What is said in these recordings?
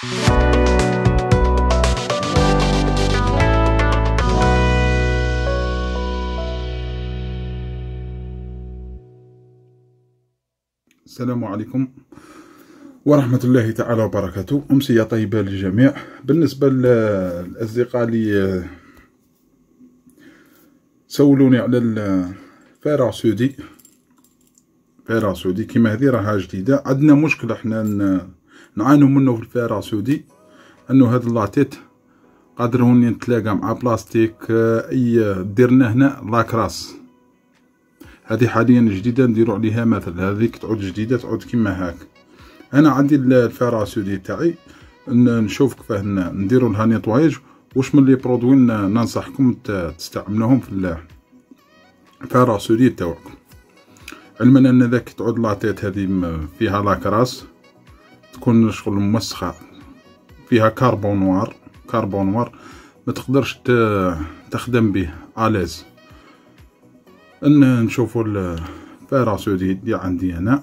السلام عليكم ورحمة الله تعالى وبركاته. أمسية طيبة للجميع. بالنسبة للأصدقاء اللي سولوني على الفارع سودي fer à souder كيما هذه راها جديدة. عندنا مشكلة حنا نعانو منه في ال fer à souder أنه هاد la tête قادر هوني نتلاقى مع بلاستيك أي ديرنا هنا la crasse. هذه حاليا جديدة نديرو عليها مثل هذيك تعود جديدة تعود كيما هاك. أنا عندي ال fer à souder تاعي نشوف كيفاه نديرو لها nettoyage واش من les produits ننصحكم تستعملوهم في ال fer à souder تاعكم. علما أن ذاك تعود la tête هذه فيها la crasse. تكون شغل موسخة فيها carbone noir. carbone noir ما تقدرش تخدم به à l'aise إن نشوفو ال fer à souder اللي عندي هنا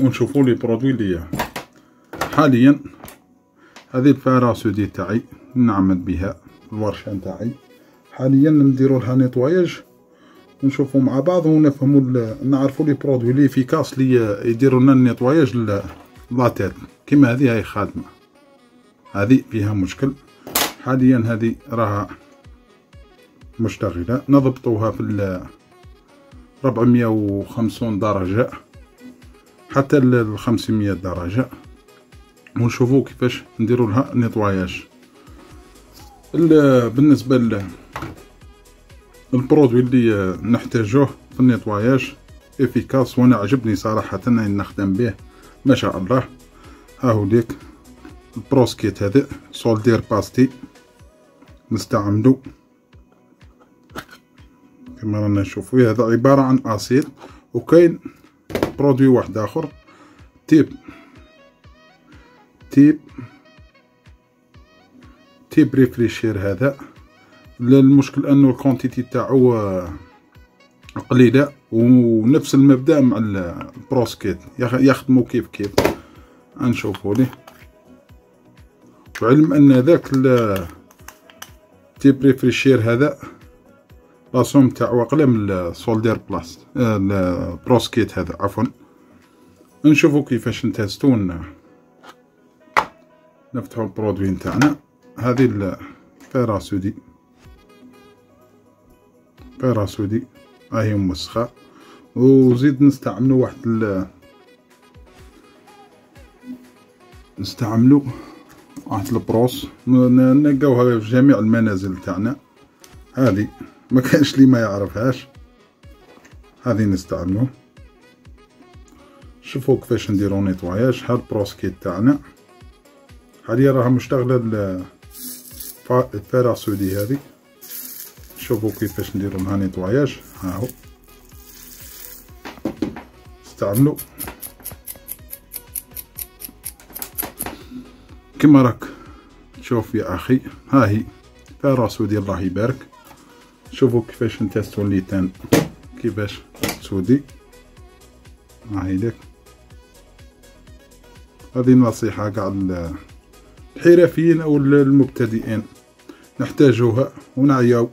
ونشوفو les produits لي حاليا هذه ال fer à souder تاعي نعمل بها الورشة نتاعي حاليا نديرو لها نيطواياج ونشوفو مع بعض ونفهمو نعرفو لي برودوي لي فيكاس لي يديرو لنا النيطواياج لاطيت كيما هذه هاي خادمة هذه فيها مشكل. حاليا هذه راها مشتغلة. نضبطوها في ربعمية وخمسون درجة. حتى الخمسمية درجة. ونشوفو كيفاش نديرو لها nettoyage بالنسبة لل produits اللي نحتاجوه في ال nettoyage efficace وأنا عجبني صراحة إني نخدم به. ما شاء الله. هاهو ليك البروسكيت هذا solder paste. نستعملو. كما رانا نشوفو هذا عبارة عن acide وكاين produit واحد آخر. tip. tip. tip refresher هذا. المشكل انه ال quantité تاعو قليلة ونفس المبدأ مع البروسكيت يخدمو كيف كيف. نشوفو ليه. وعلم أن ذاك tip refresher هذا la somme تاعو أقل من ال solder paste البروسكيت هذا عفوا. نشوفو كيفاش نتيستو نفتحو ال produit نتاعنا. هذه ال fer à souder هاهي موسخة وزيد نستعملو واحد ال نستعملو واحد ال brosse. نلقاوها في جميع المنازل تاعنا. هذه ما كانش لي ما يعرفهاش. هذه نستعملو. شوفوا كيفاش نديرو نيطواياج ها البروسكيت تاعنا. حاليا راها مشتغلة الفاراسودي هذه شوفوا كيفاش نديرو لها نيطواياج ها هو. استعملو. كما راك. تشوف يا أخي. ها هي. فاراسودي الله يبارك شوفوا كيفاش نتيستو الليتان كيفاش تسودي. هاهي لك هذه نصيحة قاع الحرفيين أو المبتدئين. نحتاجوها ونعياو.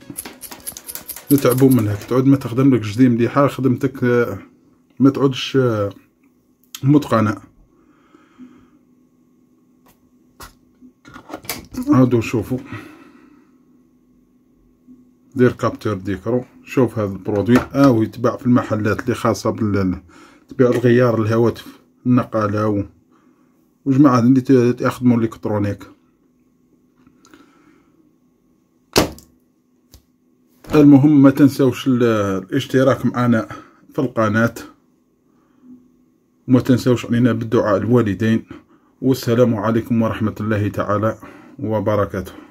نتعبو منها تعود ما تخدم لك جديد مليحة خدمتك ما تعودش متقنة هادو شوفوا. دير capture d'écran شوف هذا ال produit. آه يتباع في المحلات اللي خاصة بال تبيع الغيار الهواتف النقالة و وجماعة اللي يخدموا ال électronique. المهم ما تنسوش الاشتراك معنا في القناة. وما تنسوش علينا بالدعاء الوالدين. والسلام عليكم ورحمة الله تعالى وبركاته.